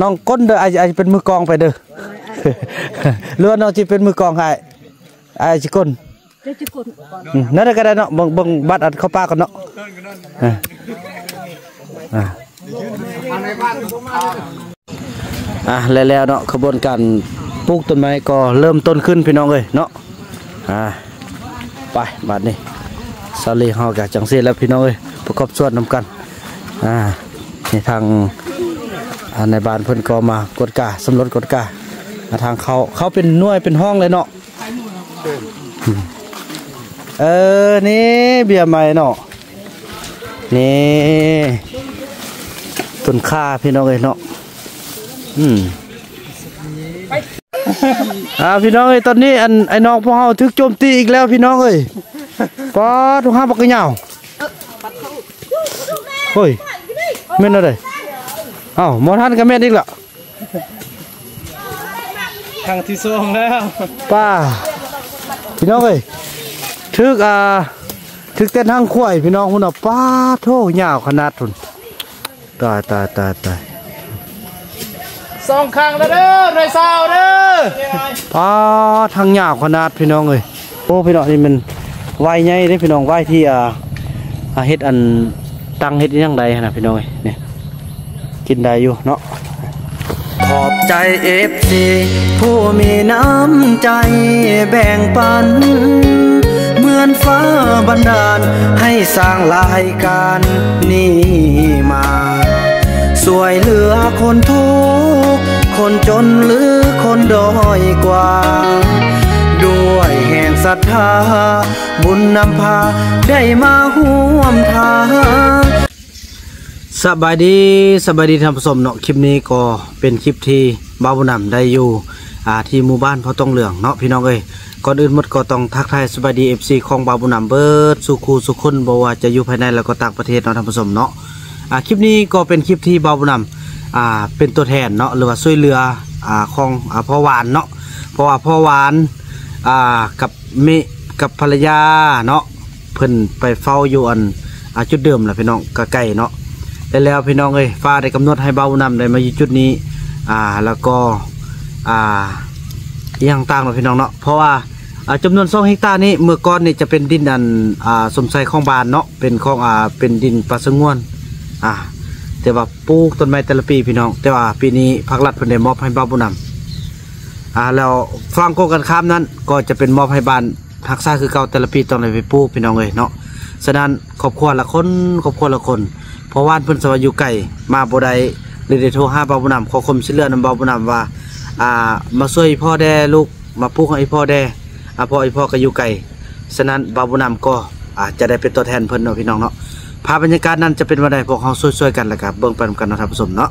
น้องก้นเด้อไอ้ไอ้เป็นมือกองไปเด้อหรือว่าน้องสิเป็นมือกองให้ไอ้สิก้นเดี๋ยวจะกดก่อนอืมนั่นก็ได้เนาะบิ่งบิ่งบัตรอัดเข้าปากกันเนาะอ่าอ่าอะแล้วแล้วเนาะขบวนการปลูกต้นไม้ก็เริ่มต้นขึ้นพี่น้องเอ้ยเนาะอ่าไปบัดนี้ซาลีเฮาก็จังซีแล้วพี่น้องเอ้ยประกอบส่วนนํกันอ่านี่ทาง ในบ้านเพิ่นก็มากดกาสำรวจกดกาอ่าทางเขาเขาเป็นน่วยเป็นห้องเลยเนาะเออนี่เบียร์ใหม่เนาะนี่ต้นค่าพี่น้องเอ้ยเนาะอืมอ่าพี่น้องเอ้ยตอนนี้อันไอ้น้องพวกเฮาถึกโจมตีอีกแล้วพี่น้องเอ้ยป๊าทุกห้าปักกระเหยาวเฮ้ยแม่นอะไร เอ้าหมอท่านก็แม่นอีกละทางที่สองแล้วป้าพี่น้องเอ้ยถึกอ่าถึกเต้นทางขวายพี่น้องหุ่นอะป้าโทยาวขนาดทุนตายตายตายตายสองครั้งแล้วเด้อในสาวเด้อป้าทางยาวขนาดพี่น้องเอ้ยโอ้พี่น้องนี่มันไหวใหญ่เด้พี่น้องไหวที่อ่าอ่าเฮ็ดอันตั้งเฮ็ดอยังใดหั่นน่ะพี่น้องเอ้ยเนี่ย กินได้อยู่เนาะขอบใจเอฟซีผู้มีน้ำใจแบ่งปัน เหมือนฟ้าบันดาล ให้สร้างรายการนี้มาสวยเหลือคนทุกข์คนจนหรือคนด้อยกว่า ด้วยแห่งศรัทธา บุญนำพาได้มาห่วมทาง สบายดีสบายดีท่านผู้ชมเนาะคลิปนี้ก็เป็นคลิปที่บ่าวบุญนำได้อยู่อ่าที่หมู่บ้านพอต้องเหลืองเนาะพี่น้องเอ้ยก่อนอื่นหมดก็ต้องทักทายสบายดี FC ของบ่าวบุญนำเบิร์ดสุขูสุขคนบ่ว่าจะอยู่ภายในแล้วก็ต่างประเทศเนาะท่านผู้ชมเนาะอ่าคลิปนี้ก็เป็นคลิปที่บ่าวบุญนำอ่าเป็นตัวแทนเนาะหรือว่าช่วยเหลืออ่าของอ่าพ่อหวานเนาะเพราะว่าพ่อหวานอ่ากับเมกับภรรยาเนาะเพิ่นไปเฝ้าอยู่อันอ่าจุดเดิมแหละพี่น้องก็ใกล้เนาะ ได้แล้วพี่น้องเอ้ยฟ้าได้กำหนดให้เบานำได้มาอยู่จุดนี้ อ่าแล้วก็อ่าอย่างต่างเนาะพี่น้องเนาะเพราะว่าอ่าจำนวน2เฮกตาร์นี้เมื่อก่อนนี่จะเป็นดินอันอ่าสมใสของบานเนาะเป็นของอ่าเป็นดินปลาสงวนอ่าแต่ว่าปลูกต้นไม้แต่ละปีพี่น้อง แต่ว่าปีนี้ภาครัฐเพิ่นได้มอบให้เบาบุนำอ่าแล้วฟังโกกันข้ามนั้น ก็จะเป็นมอบให้บานรักษาคือเก่าแต่ละปีต้องได้ไปปลูกพี่น้องเอ้ยเนาะฉะนั้นครอบครัวละคนครอบครัวละคน เพราะว่านเพิ่นสวาอยู่ไกลมาบ่ได้เลยได้โทรหาบ่าวบุญนำขอคมสิเลือนำบ่าวบุญนำว่าอ่ามาช่วยพ่อแด่ลูกมาปลูกให้พ่อแด่อ่าพ่อไอ้พ่อก็อยู่ไกลฉะนั้นบ่าวบุญนำก็อาจจะได้เป็นตัวแทนเพิ่นเนาะพี่น้องเนาะภาพบรรยากาศนั้นจะเป็นวันใดพวกเฮาช่วยๆกันแหละครับเบิ่งไปนำกันเนาะท่านผู้ชมเนาะ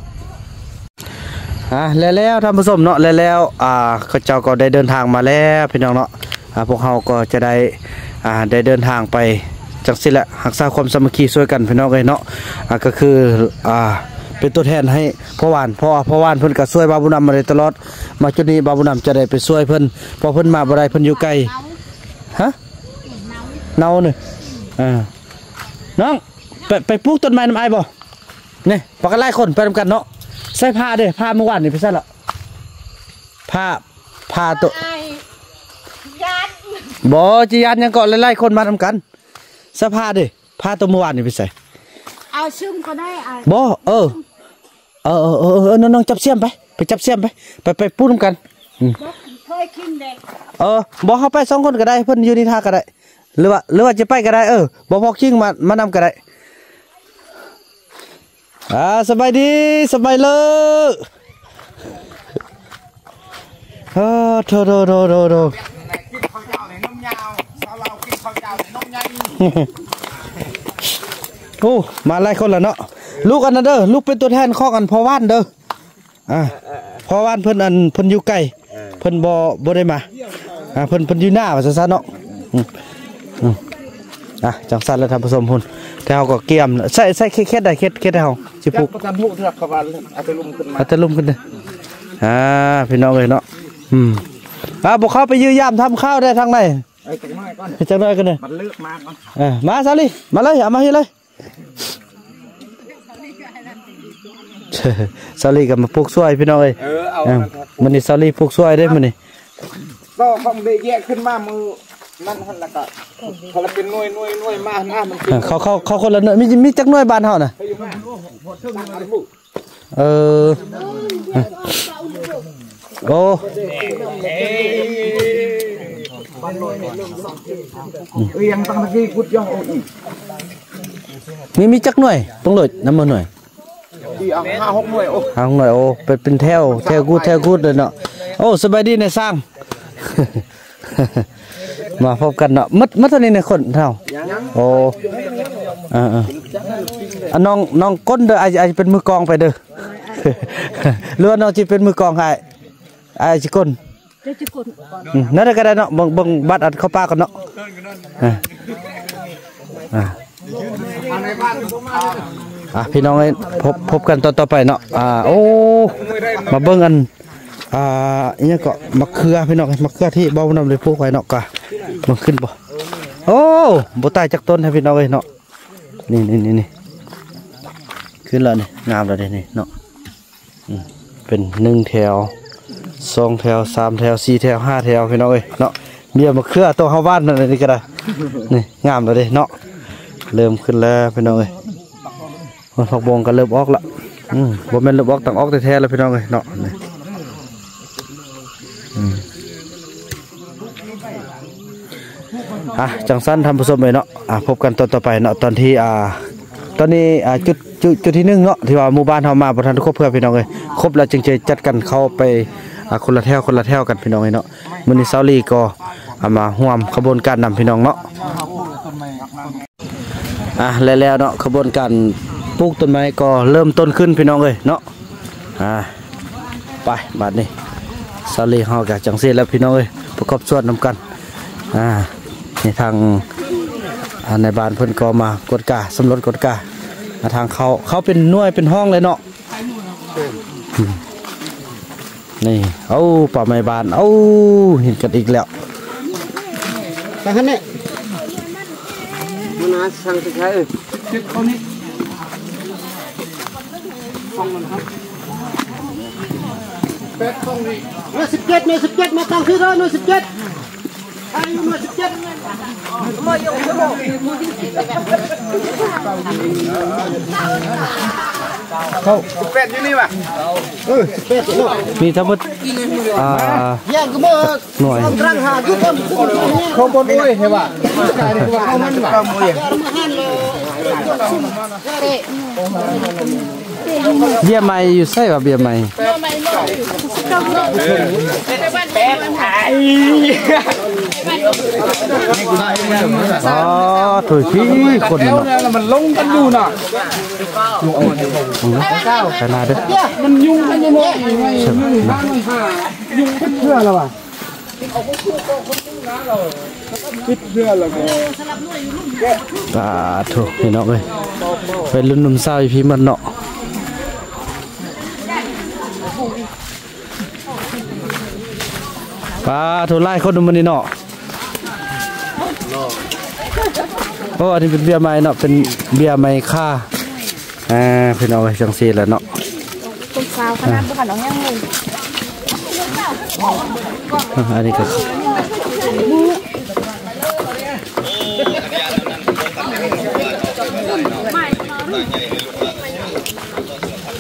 อ่าแล้วแล้วท่านผู้ชมเนาะแล้วแล้วอ่าเขาเจ้าก็ได้เดินทางมาแล้วพี่น้องเนาะอ่าพวกเฮาก็จะได้อ่าได้เดินทางไป จังสิแหละรักษาความสามัคคีช่วยกันพี่น้องเลยเนาะอ่าก็คืออ่าเป็นตัวแทนให้พ่อวานเพราะว่าพ่อวานเพิ่นก็ช่วยบาบุญนำมาโดยตลอด มาจุดนี้บาบุญนำจะได้ไปช่วยเพิ่นเพอเพิ่นมาบ่ได้เพิ่นอยู่ไกลฮะเนาเนี่ยอ่าน้องไปไปปลูกต้นไม้น้ำไอ้ายบ่นี่ปกันไล่คนไปนำกันเนาะใส่ผ้าเด้ผ้าเมื่อวานนี่ไปใส่ละผ้าผ้าตัวไอ้ยันบ่จิยานยังก่อนไล่ๆคนมาทำกันเสื้อผ้าดิผ้าตัวเมื่อวานนี่ไปใส่เอาซึมก็ได้ไอ้บ่เออเออเออเออเออน้องๆจับเสียมไปไปจับเสียมไปไปไปพูดนำกันบอกเคยกินเด็กเออบ่เข้าไปสองคนก็ได้เพิ่นอยู่นี่ท่าก็ได้หรือว่าหรือว่าจะไปก็ได้เออบ่พอคิงมามานำก็ได้อ่าสบายดีสบายเลยเออโถโถโถโถ โอ้มาหลายคนล้วเนาะลูกอันนั้นเด้อลูกเป็นตัวแทนของอันพ่อว่านเด้ออ่าพ่อว่านเพิ่นอันเพิ่นอยู่ไกลเพิ่นบ่บ่ได้มาอ่าเพิ่นเพิ่นอยู่หน้าว่าซั่นเนาะอะจังซั่นแล้วท่านผู้ชมพุ่นแต่เฮาก็เกี่ยมใส่ใส่เค็ดได้เค็ดเค็ดให้เฮาสิปลูกประจำหูเถือกขบานเอาไปลุ่มขึ้นมาเอาแต่ลุ่มขึ้นเด้ออ่าพี่น้องเอ้ยเนาะอืมอ่าบ่เข้าไปยื้อยามทำข้าวได้ทางไหน ไอ้จังน้อยก่อนไปจังได๋กันเด้อมันเลือกมากก่อนเออมาซาลีมาเลยเอามาให้เลยซาลีก็มาปลูกสวยพี่น้องเอ้ยเออเอาเอ้ามันนี่ซาลีปลูกสวยได้มันนี่ก็คงได้แยกขึ้นมามือนั่นหั่นละก็พอเราเป็นหน่วยหน่วยหน่วยมาหน้ามันเป็นอ่าเขาเขาเขาคนละเนอะมีมีจักหน่วยบ้านเฮาน่ะเออโอ้ เอียงตั้งตะกี้กุดย่องโอ้ยมีมีจักหน่วยต้องโหลดน้ำมันหน่วยอีเอาห้าหกหน่วยโอ้เอาหน่อยโอ้เป็นเป็นแถวแถวกูดแถวกูดเลยเนาะโอ้สบายดีในสร้างมาพบกันเนาะมัดมัดเท่านี้ในคนเท่าโอ้อ่าอ่าอะน้องน้องก้นเด้อไอไอเป็นมือกองไปเด้อหรือว่าน้องจิเป็นมือกองให้ไอจิก้น เดี๋ยวจะกดนั่นก็ได้เนาะบิ่งบิ่งบัตรอัดเข้าปากกันเนาะอะพี่น้องเอ้ยพบพบกันตอนต่อไปเนาะอ่าโอ้มาเบิ่งอันอ่าอีหยังก็มะเขือพี่น้องมะเขือที่เบานำเลยปลูกไว้เนาะก็มันขึ้นบ่โอ้บ่ตายจากต้นให้พี่น้องเอ้ยเนาะนี่นี่นี่นี่ขึ้นแล้วนี่งามแล้วเด้นี่เนาะอืมเป็นหนึ่งแถว สองแถวสามแถวสี่แถวห้าแถวพี่น้องเอ้ยเนาะเบี้ยมะเขือตัวเฮาบ้านนั่นนี่ก็ได้นี่งามแล้วเด้เนาะเริ่มขึ้นแล้วพี่น้องเอ้ยมันผักบงก็เริ่มออกละอืมบ่แม่นเริ่มออกต่างออกแท้ๆแล้วพี่น้องเอ้ยเนาะนี่อะจังสั้นทำผู้ชมเลยเนาะอะพบกันตอนต่อไปเนาะตอนที่อ่าตอนนี้อ่าจุดจุดจุดที่หนึ่งเนาะที่ว่าหมู่บ้านเฮามาบ่ทันครบเพื่อพี่น้องเอ้ยครบแล้วจึงจะจัดกันเข้าไป อ่าคนละแถวคนละแถวกันพี่น้องเอ้ยเนาะมื้อนี้เซาลีก็เอามาร่วมขบวนการนำพี่น้องเนาะอะแล้วแล้วเนาะขบวนการปลูกต้นไม้ก็เริ่มต้นขึ้นพี่น้องเอ้ยเนาะอ่าไปบัดนี้เซาลีเฮาก็จังซี่แล้วพี่น้องเอ้ยประกอบส่วนนํกันอ่านี่ทางอ่าในบ้านเพิ่นก็มากดกาสำรวจกดกามาทางเขาเขาเป็นหน่วยเป็นห้องเลยเนาะอืม นี่เอาป่าไม้บานเอาเห็นกันอีกแล้วแต่ฮันนี่มันน่าสั่งสิใครเอ้ยหน่วยสิบเจ็ดหน่วยสิบเจ็ดมาตั้งที่เด้อหน่วยสิบเจ็ดอายุหน่วยสิบเจ็ด แปดอยู่นี่ป่ะมีทั้งหมดอ่าแย่งก็มาหน่วยรังหาทุกคนเขาบนโอ้ยเห็นป่ะกายนี่ว่าเข้ามันป่ะโอ้ยเบี้ยไม้อยู่ใส่ว่าเบี้ยไม้ อ๋อถุยพี่คนเนาะมันลงกันอยู่น่ะขนาดเด้อมันยุ่งกันยังไงไงยุ่งบ้านไม่หายุ่งเพื่อแล้วป่ะคิดเพื่อแล้วก็อ่าถูกพี่น้องเอ้ยเป็นรุ่นหนุ่มสาวพี่มันเนาะปลาถูไล่คนดูมันนี่เนาะโอ้อันนี้เป็นเบียร์ใหม่เนาะเป็นเบียร์ใหม่ค่าอ่าพี่น้องเอ้จังซี่แหละเนาะคนสาวขนาดบ่คันน้องยังเลยอ่าอันนี้ก็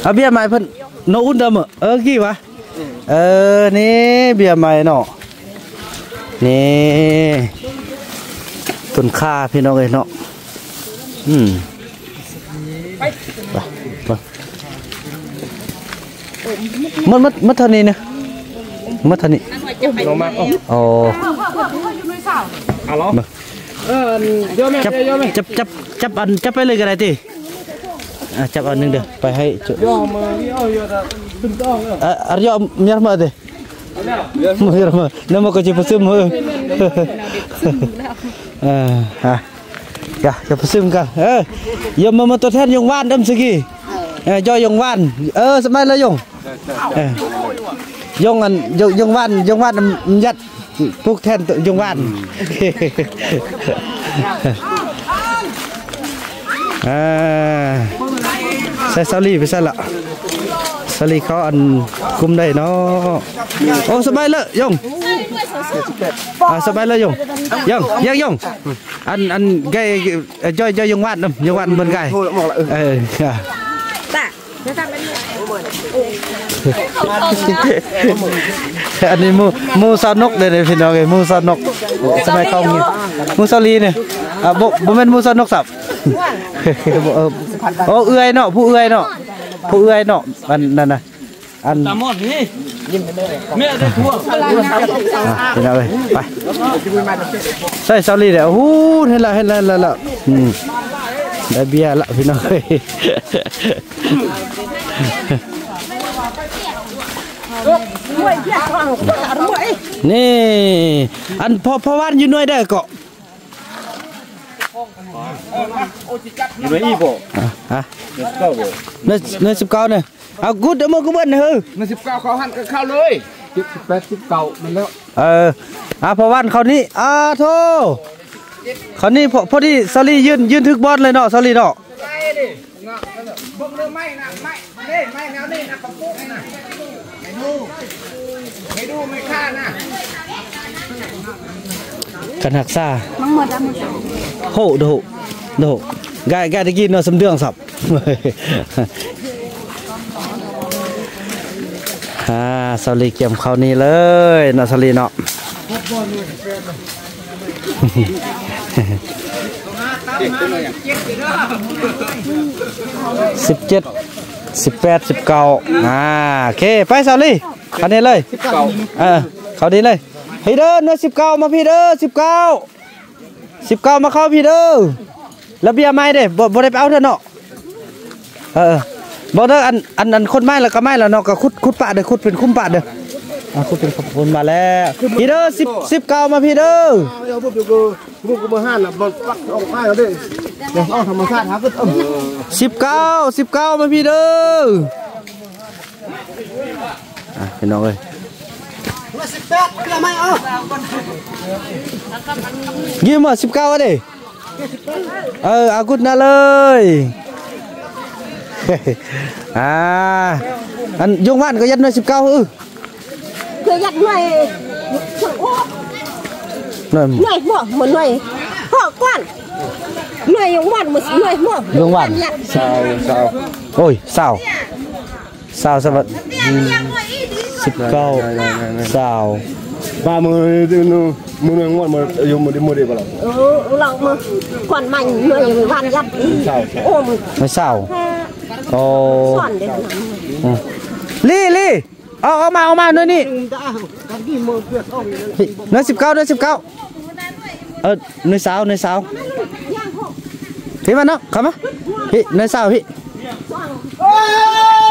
เอาเบียร์ใหม่เพิ่นโนอุ่นเดิมอเออกี่วะเออนี่เบียร์ใหม่เนาะนี่ ต้นค่าพี่น้องเอ้ยเนาะอืมไปไปมันมันมันเท่านี้นะมันเท่านี้อ๋อเออเดี๋ยวแม่จับเดี๋ยวแม่จับจับจับอันจับไปเลยก็ได้ติอะจับอันหนึงเด้อไปให้จุย่อมือเอ้ยเดี๋ยวตึ้งต้องเอออ่ Mơ rồi mà, nó mà có chỉ phát sớm mơ. À, à. Dạ, cho phát sớm cả. Ê, giờ mà mà tôi thét dùng van đâm sự gì. Cho dùng van. Ơ, sắp mai lấy dùng. Dùng ăn, dùng dùng van, dùng van nhặt. Phúc thèn tự dùng van. À. Sai sao ly với sao lạ. ส่ซาลีไปใส่ละสลีเขาอันคุมได้เนาะโอ้สบายเลยยงอ่าสบายเลยยงยงยังยงอันอันไก่เอ่อจ้อยจ้อยยงวัดนำยงวัดบนไก่โทรบอกละเออเออค่ะแต่จะทำเป็นอันนี้หมูหมูซานกเลยเนี่ยพี่น้องเอ้ยหมูซานกสมัยเขามีหมูซาลีเนี่ยอะบ่บ่แม่นหมูซานกสับบ่เออโอ้เอื้อยเนาะผู้เอื้อยเนาะ ผู้เอื้อยเนาะอันนั่นน่ะอันตามหมดนี่ยิ้มเลยแม่ได้ทั่วอะพี่น้องเอ้ยไปใส่ซาลีเด้อฮู้เห็นแล้วเห็นแล้วเห็นแล้วอืมได้เบียร์ละพี่น้องเอ้ยมวยเพี้ยข้างข้างมวยนี่อันพอพอวานอยู่หน่วยได้อเกาะ อยู่ในอีโบอะฮะเดี๋ยวเข้าโบเนื้อเนื้อสิบเก้าเนี่ยเอากูเดี๋ยวมึงกูเบิ้ลเฮ้ยมันสิบเก้าเขาหันกันเข้าเลยสิบแปดสิบเก้ามันแล้วเอออะพอวันเขานี่อ่าโทเขานี่พอพอดีซาลียืนยืนทึกบอลเลยเนาะซาลีเนาะไล่ดิเงาะบ่งเรื่องไม่นะไม่เล่ไม่แนวนี่นะปะปุ๊กนะไม่ดูไม่ดูไม่ฆ่านะ กันหักซามังหมดแล้วมึงโหโดโดกายกายตะกี้เนาะสำเดืองสับอ่าซาลีเกี่ยมเขานี่เลยเนาะซาลีเนาะสิบเจ็ดสิบแปดสิบเก้าอ่าโอเค ไปซาลีคันนี้เลยสิบเก้าเออเขาดีเลย เฮ้ยเด้อเนื้อสิบเก้ามาพี่เด้อสิบเก้าสิบเก้ามาเข้าพี่เด้อแล้วเบียร์ไม่เด้บ่บ่ได้ไปเอาเถอะเนาะเออบ่เด้ออันอันอันคนไม่แล้วก็ไม่แล้วเนาะก็คุดคุดปะเด้อคุดเป็นคุ้มปะเด้ออ่าคุดเป็นขบคุณมาแล้วพี่เด้อสิบสิบเก้ามาพี่เด้อเอาพวกอยู่กูพวกกูมาห้าน่ะบ่ปักออกมาแล้วเด้เดี๋ยวเอาธรรมชาติหาก็เอาสิบเก้าสิบเก้ามาพี่เด้ออะพี่น้องเอ้ย สิบแปดก็ไม่เอายืมมาสิบเก้าดิเออเอากุดนาเลยอ่าอันยงว่านก็ยั ดหน่อยสิบเก้าเออคือยัดหน่วยโอ้หน่อยหน่วยหม้อเหมือนหน่วยห่อก้อนหน่วยยังวันเหมือนหน่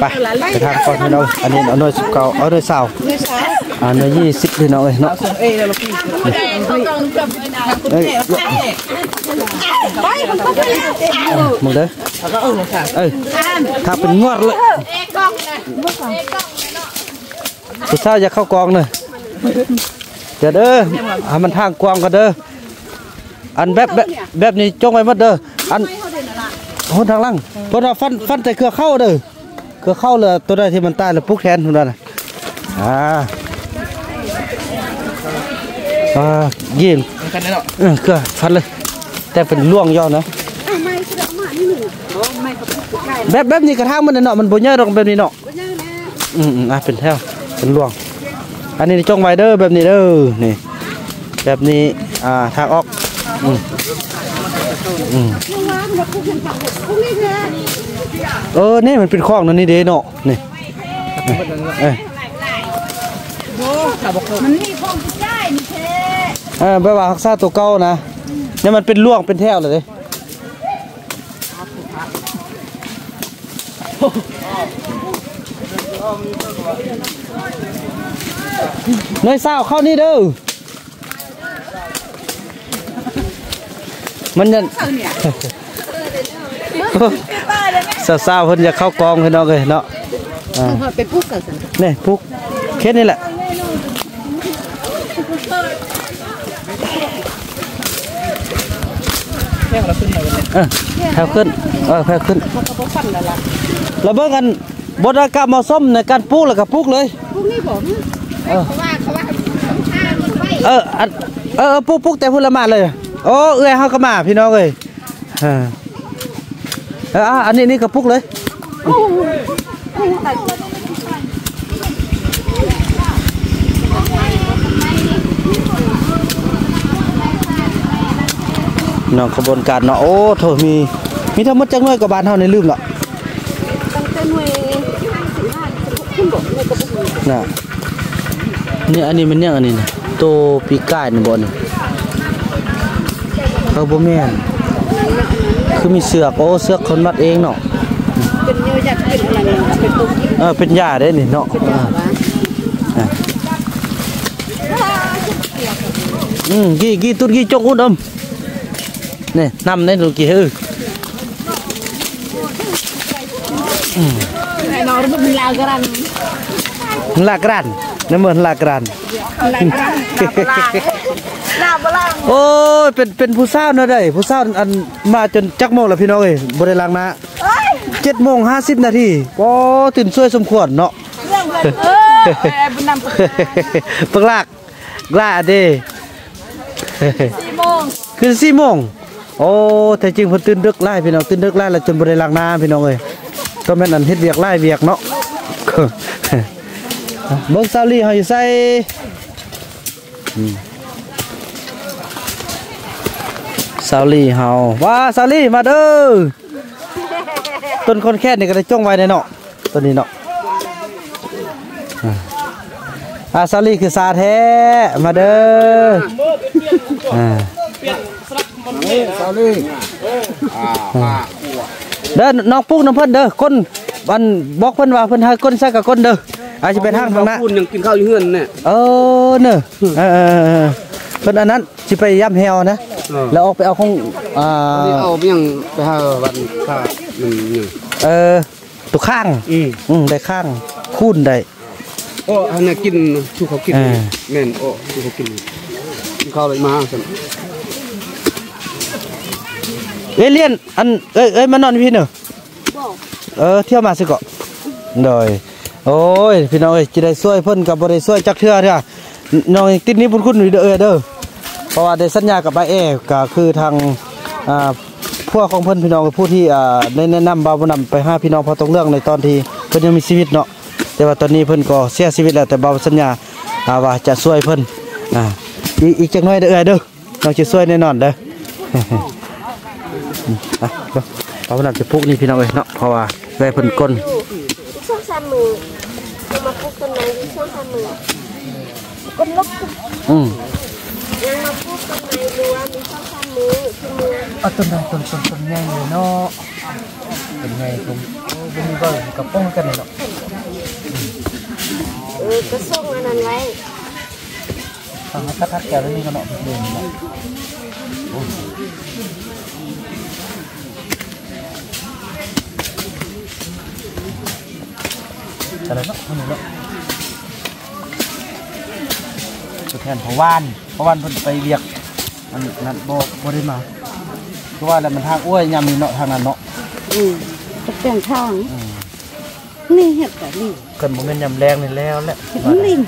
ไปไปทางก่อนพี่น้องอันนี้เอาหน่วยสิบเก้าเอาหน่วยสาวอ่าหน่วยยี่สิบพี่น้องเอ้ยเนาะเอ้ยไปมันก็ได้มึงเด้อเอ้ยถ้าเป็นงวดเลยผู้สาวอย่าเข้ากองเลยเดี๋ยวเด้อให้มันทางกว้างกันเด้ออันแบบแบบแบบนี้จงไว้หมดเด้ออันโหนทางล่างเพราะว่าฟันฟันแต่เครือเข้าเด้อ เครือเข้าเลยตัวใดที่มันตายแล้วปลุกแทนทุนนั้นน่ะอ่าอ่ายิงกันเนาะเออเครือฟันเลย แต่เป็นล่วงย่อเนาะไม่เสือมานี่หนูไม่เขาไก่แบบแบบนี้กระทางมันเนาะมันบ่เยอะดอกแบบนี้เนาะอืมอืมอะเป็นแถวเป็นล่วง อันนี้จงไว้เด้อแบบนี้เด้อนี่แบบนี้อ่าทางออกอืมอืม เออนี่มันเป็นคลองนั่นนี่เด้เนาะนี่เออมันมีของได้นี่แท้เออแบบว่ารักษาตัวเก่านะเนี่ยมันเป็นล่วงเป็นแถวเลยเด้เนยเศร้าเข้านี่เด้อมันจะ สาวๆเพิ่นจะเข้ากองพี่น้องเลยเนาะอ่าไปปุ๊กกันสินี่พุกเคสนี่แหละเออแถวขึ้นเออแถวขึ้นแล้วเบิ่งกันบทกรรมมาส้มในการปลูกแล้วก็ปลูกเลยพวกนี้บอกเขาว่าเขาว่าข้ามีไฟเอออันเออเออปลูกปลูกแต่พุ่นละมาเลยโอ้เอื้อยเฮาก็มาพี่น้องเอ้ยเออ เอออะอันนี้นี่ก็ปลูกเลยน้องขบวนการเนาะโอ้โถมีมีทั้งหมดจังหน่วยกับบ้านเฮาในลืมละตั้งแต่หน่วยขึ้นบอกหน่วยกระเนี่ยอันนี้มันเนี่ยอันนี้นะโตปีกายนี่บ่นี่เขาบ่แม่น คือมีเสือกโอ้เสือกคนมัดเองเนาะเป็นเนื้อยักษ์เป็นอะไรเนี่ยเป็นตุ๊กเออเป็นยาได้นี่เนาะอ่าอ่าอืมกี่กี่ตุดกี่จกอุดมนี่นำในตุดกี่ฮือไอ้น้องมันมีลากรันลากรันน้ำเหมือนลากรันลากรันลาบลา โอ้ยเป็นเป็นผู้สาวเนาะได้ผู้สาวอันมาจนจักโมงแล้วพี่น้องเอ้ยบ่ได้ล้างหน้าเจ็ดโมงห้าสิบนาทีก็ตื่นช่วยสมควรเนาะเรื่องเลยเออไอ้บุญนำปึกลากกล้าเด้สี่โมงคือสี่โมงโอ้แต่จริงเพิ่นตื่นดึกไล่พี่น้องตื่นดึกไล่แล้วจนบ่ได้ล้างหน้าพี่น้องเอ้ยก็แม่นอันเฮ็ดเวียกไล่เวียกเนาะเบิ่งซาวลี่เฮาอยู่ใส่ อืมซาวลี่เฮาว่าซาวลี่มาเด้อต้นคนแค่นี่ก็ได้จ้องไว้ในเนาะต้นนี้เนาะอ่าอ่าซาวลี่คือซาแท้มาเด้ออ่าสาลีเด้อน้องปุ๊กน้ำเพิ่นเด้อคนบันบอกเพิ่นว่าเพิ่นให้คนใส่กับคนเด้ออาจจะเป็นทางทางนั้นคุณยังกินข้าวอยู่เฮือนเนี่ยเออเนอะเออ เออเออเพิ่นอันนั้นสิไปย่ำแฮวนะแล้วออกไปเอาของอ่านี่เอาไปยังไปหาวันข้าหนึ่งหนึ่งเออตุกข้างอืมอืมได้ข้างคูนได้ โอ้อันนี้กินชูเขากินเออ แม่นโอ้ชูเขากินกินข้าวเลยมาสั่นเอ้ยเลียนอันเอ้ยเอ้ยมานอนพี่เนอะเออเที่ยวมาสิเกาะโดยโอ้ยพี่น้องเอ้ยจะได้ช่วยเพิ่นกับบ่ได้ช่วยจักเทื่อเด้อ น้องติดนี้บุญคุณอยู่เด้อเอเด้อเพราะว่าได้สัญญากับไอเอก็คือทางพวกของเพิ่นพี่น้องผู้ที่ได้แนะนำบ่าวบ่นำไปหาพี่น้องพอตรงเรื่องในตอนที่เพิ่นยังมีชีวิตเนาะแต่ว่าตอนนี้เพิ่นก็เสียชีวิตแล้วแต่บ่าวสัญญาว่าจะช่วยเพิ่นอ่าอีกจักน่อยเด้อเอเด้อน้องจะช่วยแน่นอนเด้ออะเดี๋ยวเอาหนักจะพุกนี่พี่น้องเอ้ยเนาะเพราะว่าได้เพิ่นก้นช่องสามมือจะมาปุ๊กกันไหนช่องสามมือก้นลยช่องสามมือ คือมือเอาต้นใดต้นต้นต้นใหญ่เลยเนาะเป็นไงผมโอ้บ่มีเบิ่งกับป้ ตัวแทนของวานเพราะวานเพิ่นไปเวียกอันนั้นบ่บ่ได้มาเพราะว่าแล้วมันทางอ้วยยามนี้เนาะทางนั้นเนาะอืมตกแต่งทางนี่เห็ดแต่นี่เกินโมเมนต์ยำแรงนี่แล้วแหละเห็ดลิง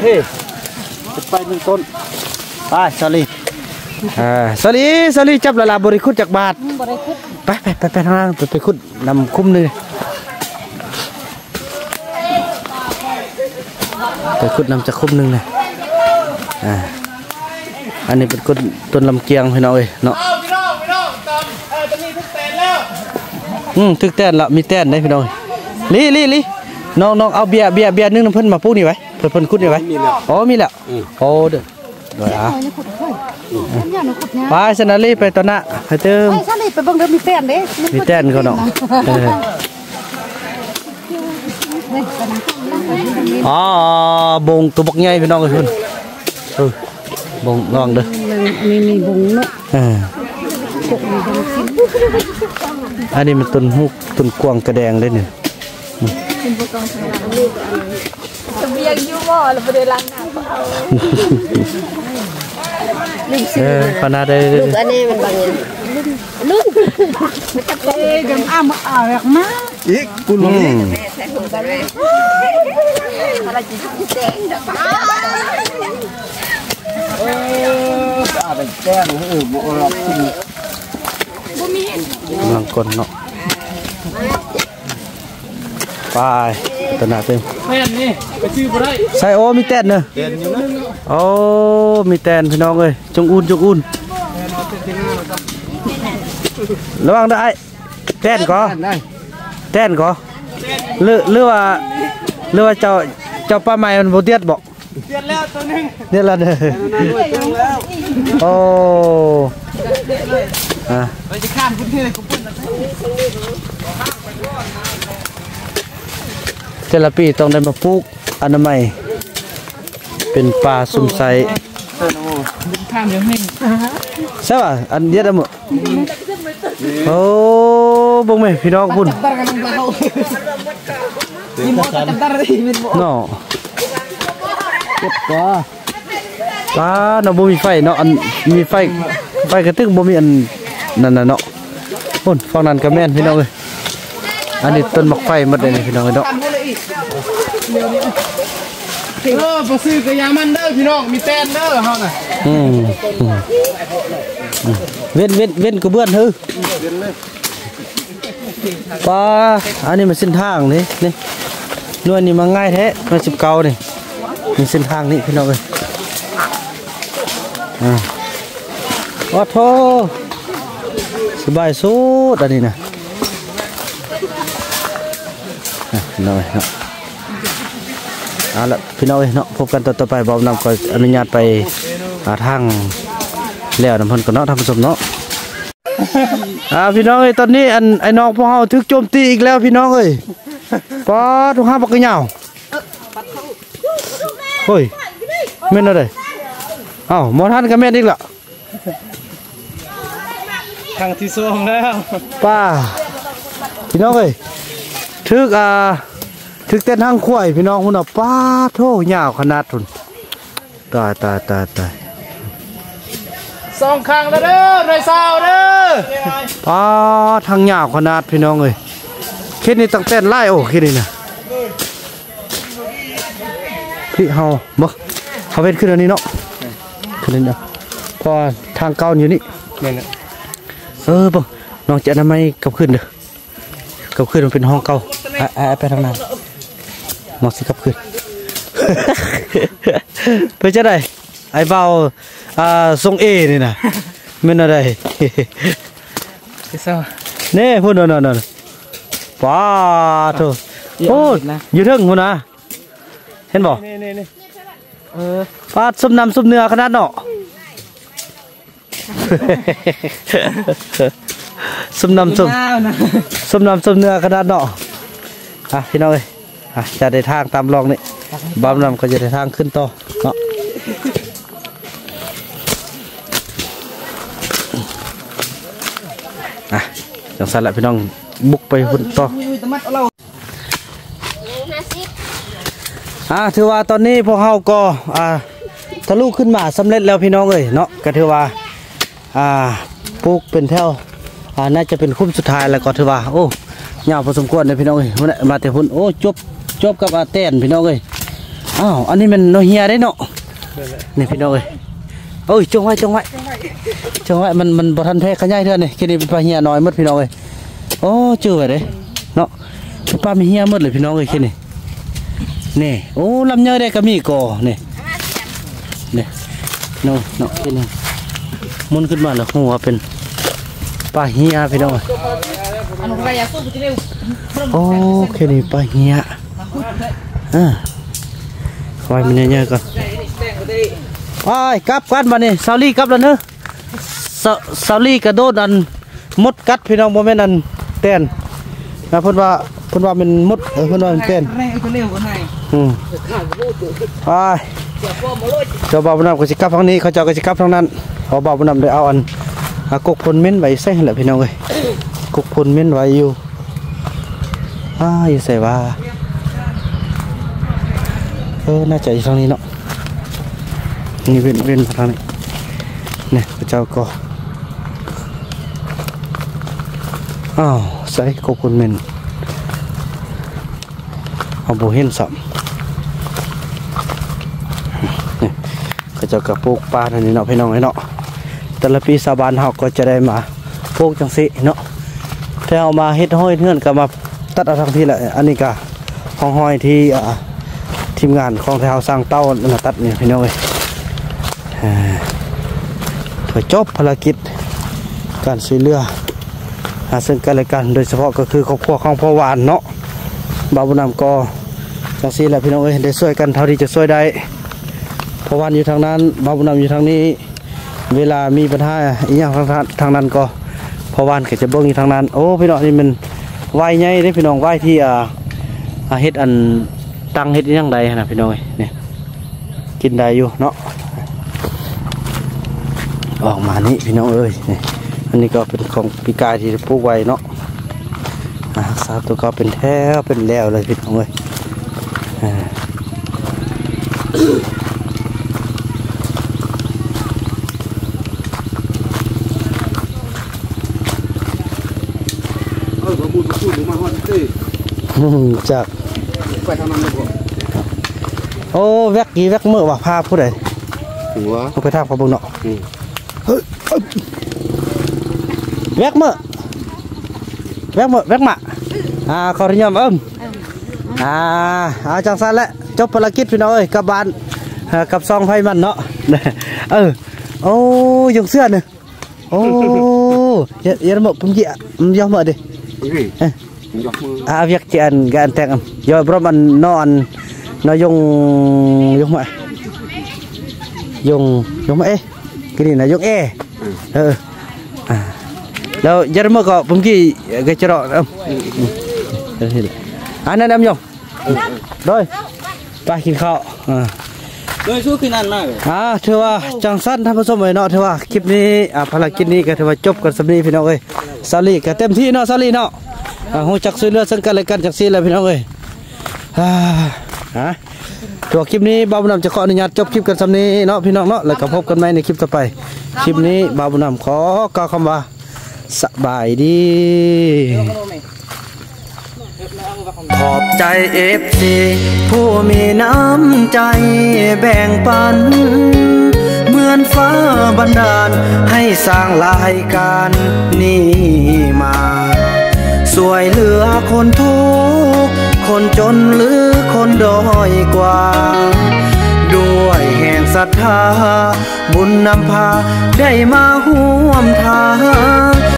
เฮ้ไปหนึ่งต้น ไปสลี อ่าสลีสลีจับละลาบริคุดจากบาทบริคุดไปไปไปไปทางล่างไปไปคุดนำคุ้มเลยไปคุดนำจากคุ้มหนึ่งเลยอ่าอันนี้เป็นต้นต้นลำเกียงพี่น้องเอ้ยเนาะเอาพี่น้องพี่น้องตอนเออตอนนี้ทุกแสนแล้วอืมถึกแต้นละมีแต้นได้พี่น้องลีลีลีน้องน้องเอาเบียร์เบียร์เบียร์นึงน้ำเพิ่นมาปูนี่ไว้เเพิ่นเพิ่นขุดยังไงอ๋อมีแล้วโอ้เด้อเดี๋ยวอะ ไปสนาลีไปตอนน่ะให้เติมไอ้ฉันนี่ไปเบิ่งเด้อมีแฟนเด้มีแต้นเขาเนาะเอออ๋อบงตัวบักใหญ่พี่น้องเอ้ยคุณเออบงลองเด้อมีมีบงเนาะเอออันนี้มันต้นฮุกต้นกวางกระแดงเลยเนี่ยจะเบียงยูบ่แล้วบ่ได้ล้างน้ำเอา เออปานาได้ได้อันนี้มันบางอย่างเอ้ยกันอ้ามาอ่าอยากมาอีกคุณอืมอะไรจิแดงดอกอะไรแก้งเออบ่รับคุณกำลังกลเนาะไป ตนาเต็มแม่นนี่ไปซื้อบ่ได้ใส่โอ้มีแตนเนอะเด่นอยู่นะโอ้มีแตนพี่น้องเอ้ยจงอุ่นจงอุ่นระวังได้แตนก็ได้แตนก็หรือหรือว่าหรือว่าเจ้าเจ้าป้าใหม่มันบ่เตียดบ่เปลี่ยนแล้วตัวหนึงเนี่ยละเด้อโอ้อะไปจะข้ามพื้นที่เลยกูปุ่น แต่ละปีต้องได้มาปลูกอนามัย เป็นป่าซุ่มไซข้ามยังไม่ใช่ป่ะอันเดียดอะหมดโอ้บงไหมพี่น้องพุ่นตัดกันลงเรามีหมอตัดตัดได้มีหมอเนาะเก็บปลาปลาเนาะบ่มีไฟเนาะอันมีไฟไฟกระตึกบ่มีอันนั่นน่ะเนาะพุ่นฝั่งนั้นก็แม่นพี่น้องเอ้ยอันนี้ต้นมักไฟหมดเลยนี่พี่น้องเอ้ยเนาะ เออไปซื้อกระยามันเด้อพี่น้อง มีแตนเด้อเฮาน่ะอืมเว้นเว้นเว้นกระเบื้อนเฮ้ยปลาอันนี้มันเส้นทางนี่นี่นวลนี่มาง่ายแท้มาสิบเก้านี่มีเส้นทางนี่พี่น้องเอ้ยอ่าโอ้โทสบายสุดอันนี้นะอะ พี่น้องเอ้ยเนาะเอาละพี่น้องเอ้ยเนาะพบกันต่อต่อไปบอมนำก็อนุญาตไปหาทางแล้วนำเพิ่นก็เนาะท่านผู้ชมเนาะอ่าพี่น้องเอ้ยตอนนี้อันไอ้น้องพวกเฮาถูกโจมตีอีกแล้วพี่น้องเอ้ยปอทุกห้าปักกระเหยาวเฮ้ยแม่นอะไรเอ้าหมอท่านก็แม่นอีกละทางที่สองแล้วป้าพี่น้องเอ้ยถึกอ่า ถึกเต้นทางขวายพี่น้องพุ่นน่ะป้าโทยาวขนาดทุนตายตายตายตายสองข้างแล้วเด้อไรสาวเด้อป้าทางยาวขนาดพี่น้องเอ้ยแค่นี้ตั้งเต้นไล่โอ้แค่นี้นะพี่เฮาบ่เขาเป็นขึ้นอันนี้เนาะขึ้นอันนี้เนาะเพอทางเก่าอยู่นี่นี่นะเออบ่น้องจะอนามัยกลับขึ้นเด้อกลับขึ้นมันเป็นห้องเก่าอะอะไปทางนั้น น้องสิกลับขึ้นไปจะได้ไอ้เบาอ่าทรงเอนี่นะแม่นอะไรไอ้สาวเน่พูดนนนป้าโถโอ้ อยู่เทึงพูดนะเห็นบ่นี่นี่นี่ป้าสมนำสมเนื้อขนาดเนาะสมนำสมอ้าวนะสมนำสมเนื้อขนาดเนาะอะพี่น้องเอ้ยอะจะได้ทางตามลองนี่บามนำก็จะได้ทางขึ้นต่อเนาะอะจังสันแหละพี่น้องบุกไปพุ่นต่ออุ้ยตะมัดเอาเราห้าสิบอ่าถือว่าตอนนี้พวกเราก็อ่าทะลุขึ้นมาสำเร็จแล้วพี่น้องเอ้ยเนาะก็ถือว่าอ่าปลูกเป็นแถวอ่าน่าจะเป็นคุ้มสุดท้ายแล้วก็ถือว่าโอ้ยาวพอสมควรเลยพี่น้องเอ้ยวันนี้มาแต่พุ่นโอ้จบ จบกับอาเต้นพี่น้องเอ้ยอ้าวอันนี้มันโนเฮียได้เนาะนี่พี่น้องเอ้ยโอ้ยจงไว้จงไว้จงไว้มันมันบ่ทันแพ้ขยายเท่านี่แค่นี้เป็นปลาเฮียน้อยหมดพี่น้องเอ้ยโอ้เจอไว้เด้เนาะเป็นปลามีเฮียหมดเลยพี่น้องเอ้ยแค่นี้นี่โอ้ลำไยได้ก็มีก่อนี่นี่โน่เนาะที่นี่หมุนขึ้นมาแล้วหัวเป็นปลาเฮียพี่น้องอันไรอยากสู้ไปเร็วโอ้แค่นี้ปลาเฮียอ่าโอ้ ไว้มันเยอะๆก่อนไปกลับกันมานี่ซาลี่กลับแล้วเนอะซาลี่กระโดดอันมดกัดพี่น้องโมเมนต์อันเต้นนะเพิ่อนว่าเพิ่อนว่ามันมดเออเพิ่อนว่ามันเต้น này cái liều cái này อืมไปเจ้าบ่าวบุญนำก็สิกลับทางนี้เขาเจ้าก็สิกลับทางนั้นเขาบ่าวบุญนำได้เอาอันอากกพลเม้นไว้ใส่แหละพี่น้องเอ้ยกกพลเม้นไว้อยู่อ้าอยู่ใส่ว่า ออน่าจะอยู่ทางนี้เนาะนี่เว้นเว้นทางนี้เนี่ยพระเจ้าก็อ้าวใส่กกพลเมนเอาโบเห็นสัมก็จะกระปลูกปลาทันนี้เนาะพี่น้องเนาะแต่ละปีสาบานเฮาก็จะได้มาปลูกจังสิเนาะถ้าเอามาเฮ็ดห้อยเทือนก็มาตัดเอาทางที่แหละอันนี้ก็ห้องห้อยที่อ่า ทีมงานของที่เฮาสร้างเต้านั่นนะตัดเนี่ยพี่น้องเอ้ยเพื่อจบภารกิจการช่วยเหลือหาซึ่งกันและกัน โดยเฉพาะก็คือครอบครัวของพ่อวานเนาะบาบุญนำก็จังซีแหละพี่น้องเอ้ยได้ช่วยกันเท่าที่จะช่วยได้พราะวันอยู่ทางนั้นบาบุญนำอยู่ทางนี้ เวลามีปัญหาอีกอย่างทางทางนั้นก็เพอวันก็จะเบิ่งอยู่ทางนั้น โอ้พี่น้องนี่มันไหวใหญ่เด้พี่น้องไหวที่อ่าเฮ็ดอัน ตังเฮ็ดอหยังใดหั่นนะพี่น้องเอ้ยนี่กินได้อยู่เนาะออกมานี่พี่น้องเอ้ยนี่อันนี้ก็เป็นของปีกายที่ปลูกไว้เนาะอ่ารักษาตัวก็เป็นแถวเป็นแล้วเลยพี่น้องเอ้ยอ่าเออผมพูดพูดมาฮอดเต้อืมจาก โอ้แวกกี่แวกเมื่อว่าพาผู้ใดหัวเอาไปทางพระบุญเนาะเฮ้ยเอ้ยแวกเมื่อแวกเมื่อแวกมาอ่าขออนุญาตเอิ่มอ่าเอาจังสันแหละจบภารกิจพี่น้องเอ้ยกลับบ้านเอ่อกับซองไฟมันเนาะเออโอ้ยงเสื้อเนี่ยโอ้ยยันหมดผมจีผมยอมหมดดิ นี่เอ้ยผมยกมือ à việc chuyện gan tẹn giờ bro mình nó ăn nó dùng dùng mẹ dùng dùng mẹ cái này là dùng e ừ à đâu giờ mà có bấm gì cái chỗ đó không anh anh em dùng rồi ไปกินข้าวอ่า rồi xuống khi nào nào อ่าถือว่าจังสั้นท่านผู้ชมเอ้ยเนาะถือว่าคลิปนี้อ่าภารกิจนี้ก็ถือว่าจบกันสำนี้พี่น้องเอ้ยซาลีก็เต็มที่เนาะซาลีเนาะ อ่าฮู้จักช่วยเหลือซึ่งกันและกันจักซี่แหล้วพี่น้องเอ้ยอ่าฮะตัวคลิปนี้บ่าวบุญนำจะขออนุญาตจบคลิปกันสำนี้เนาะพี่น้องเนาะแล้วก็พบกันใหม่ในคลิปต่อไป คลิปนี้บ่าวบุญนำขอกล่าวคำว่าสบายดี ขอบใจเอฟซีผู้มีน้ำใจแบ่งปัน เหมือนฟ้าบันดาลให้สร้างรายการนี้มา สวยเหลือคนทุกคนจนหรือคนด้อยกว่า ด้วยแห่งศรัทธา บุญนำพาได้มาห่วมทาง